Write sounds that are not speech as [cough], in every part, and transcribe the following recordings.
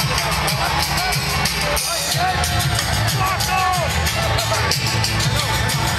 Let's go!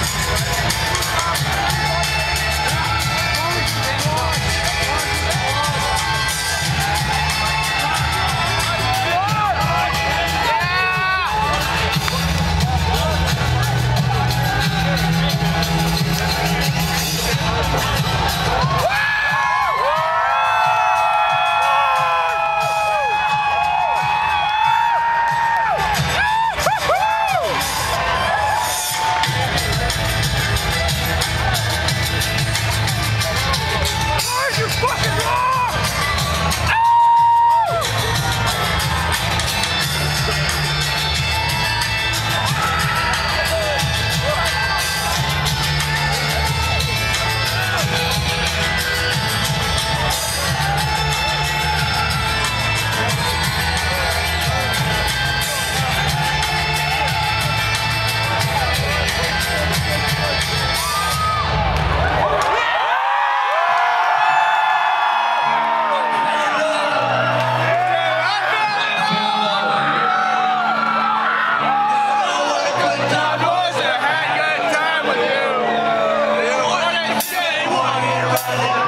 Yeah. [laughs]